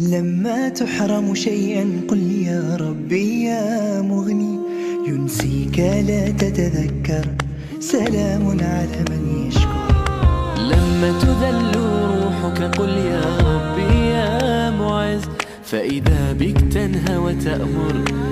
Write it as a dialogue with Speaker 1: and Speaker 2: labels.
Speaker 1: لما تحرم شيئا قل يا ربي يا مغني ينسيك لا تتذكر. سلام على من يشكر.
Speaker 2: لما تذل روحك قل يا ربي يا معز فإذا بك تنهى وتأمر.